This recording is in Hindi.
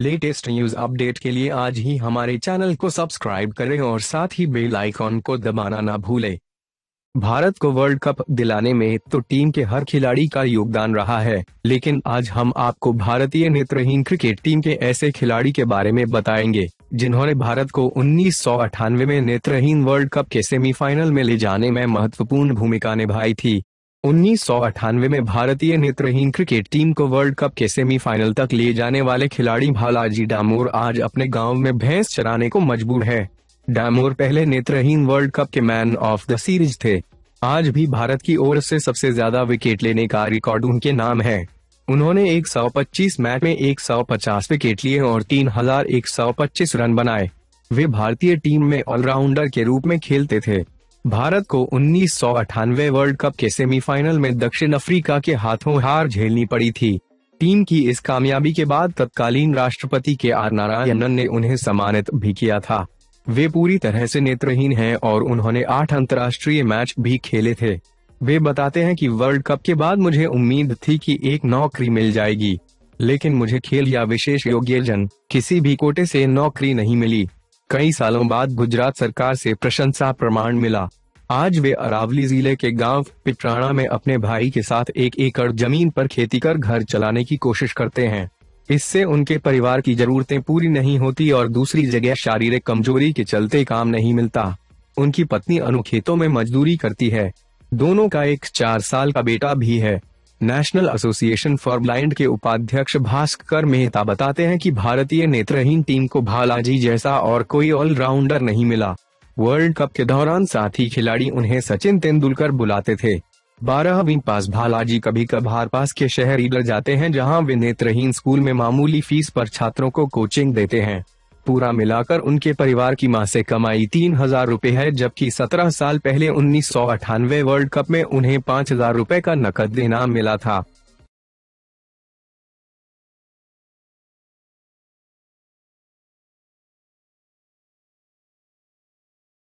लेटेस्ट न्यूज़ अपडेट के लिए आज ही हमारे चैनल को सब्सक्राइब करें और साथ ही बेल आइकॉन को दबाना ना भूलें। भारत को वर्ल्ड कप दिलाने में तो टीम के हर खिलाड़ी का योगदान रहा है, लेकिन आज हम आपको भारतीय नेत्रहीन क्रिकेट टीम के ऐसे खिलाड़ी के बारे में बताएँगे, जिन्होंने भारत को उन्नीस सौ अठानवे में नेत्रहीन वर्ल्ड कप के सेमीफाइनल में ले जाने में महत्वपूर्ण भूमिका निभाई थी। उन्नीस सौ अठानवे में भारतीय नेत्रहीन क्रिकेट टीम को वर्ल्ड कप के सेमीफाइनल तक ले जाने वाले खिलाड़ी भालाजी डामोर आज अपने गाँव में भैंस चराने को मजबूर है। डामोर पहले नेत्रहीन वर्ल्ड कप के मैन ऑफ़ द सीरीज़ थे। आज भी भारत की ओर से सबसे ज़्यादा विकेट लेने का रिकॉर्ड उनके नाम है। उन्होंने 125 मैच में 150 विकेट लिए और 3125 रन बनाए। वे भारतीय टीम में ऑलराउंडर के रूप में खेलते थे। भारत को उन्नीस सौ अठानवे वर्ल्ड कप के सेमीफाइनल में दक्षिण अफ्रीका के हाथों हार झेलनी पड़ी थी। टीम की इस कामयाबी के बाद तत्कालीन राष्ट्रपति के आर नारायणन ने उन्हें सम्मानित भी किया था। वे पूरी तरह से नेत्रहीन हैं और उन्होंने आठ अंतर्राष्ट्रीय मैच भी खेले थे। वे बताते हैं कि वर्ल्ड कप के बाद मुझे उम्मीद थी कि एक नौकरी मिल जाएगी, लेकिन मुझे खेल या विशेष योग्यजन किसी भी कोटे से नौकरी नहीं मिली। कई सालों बाद गुजरात सरकार से प्रशंसा प्रमाण मिला। आज वे अरावली ज़िले के गाँव पिटराणा में अपने भाई के साथ एक एकड़ ज़मीन पर खेती कर घर चलाने की कोशिश करते हैं। इससे उनके परिवार की जरूरतें पूरी नहीं होती और दूसरी जगह शारीरिक कमज़ोरी के चलते काम नहीं मिलता। उनकी पत्नी अनु खेतों में मजदूरी करती है। दोनों का एक चार साल का बेटा भी है। नेशनल एसोसिएशन फॉर ब्लाइंड के उपाध्यक्ष भास्कर मेहता बताते हैं कि भारतीय नेत्रहीन टीम को भालाजी जैसा और कोई ऑलराउंडर नहीं मिला। वर्ल्ड कप के दौरान साथी खिलाड़ी उन्हें सचिन तेंदुलकर बुलाते थे। बारहवीं पास भालाजी कभी कभार पास के शहर इधर जाते हैं जहाँ वे नेत्रहीन स्कूल में मामूली फ़ीस पर छात्रों को कोचिंग देते हैं। पूरा मिलाकर उनके परिवार की माँ से कमाई तीन हज़ार रूपए है, जबकि सत्रह साल पहले उन्नीस सौ अठानवे वर्ल्ड कप में उन्हें पाँच हज़ार रूपए का नकद इनाम मिला था।